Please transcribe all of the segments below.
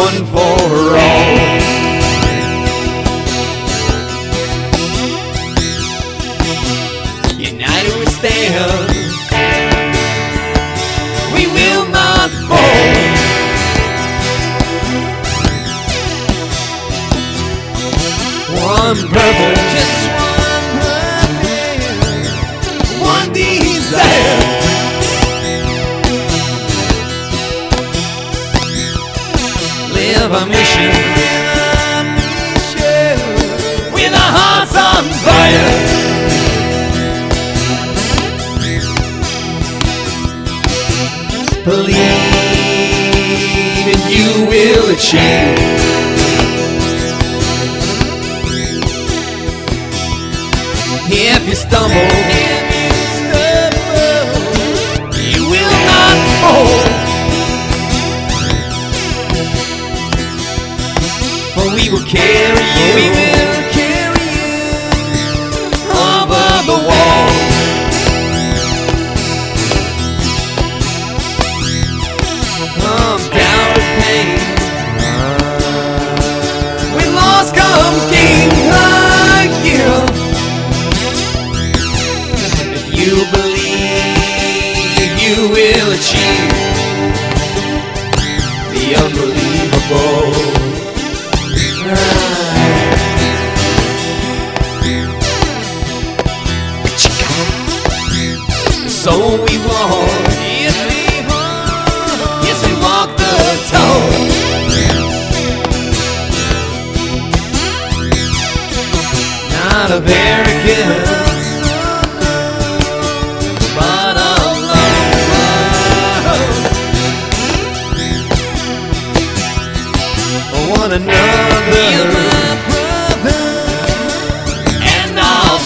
one for all. United we stand, we will not fall. One purple, just believe and you will achieve. If you stumble, you will not fall. For we will carry you. Unbelievable. So we walk, yes we walk, yes we walk the talk. Not a very good,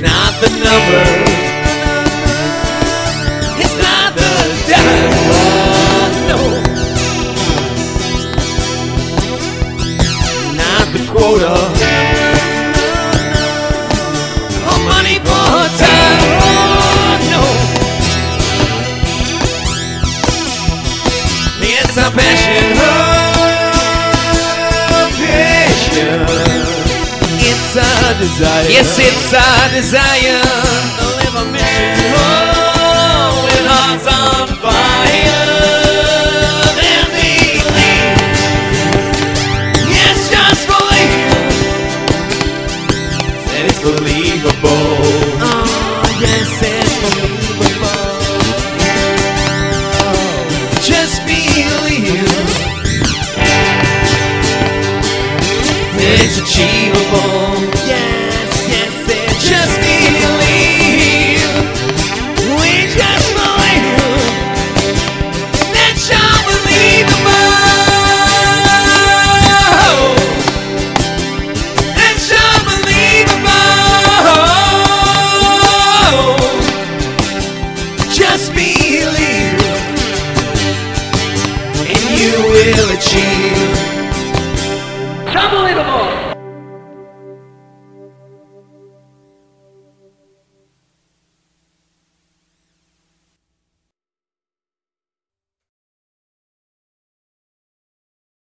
It's not the number. It's not the dime. No. Not the quota. Money for time. No. It's a passion. Oh, passion. It's a desire. Yes, it's a desire to live a mission. Oh, with hearts on fire. Then believe. Yes, just believe. That it's believable. Oh, yes, it's believable. Just believe. It's achievable. Achieve.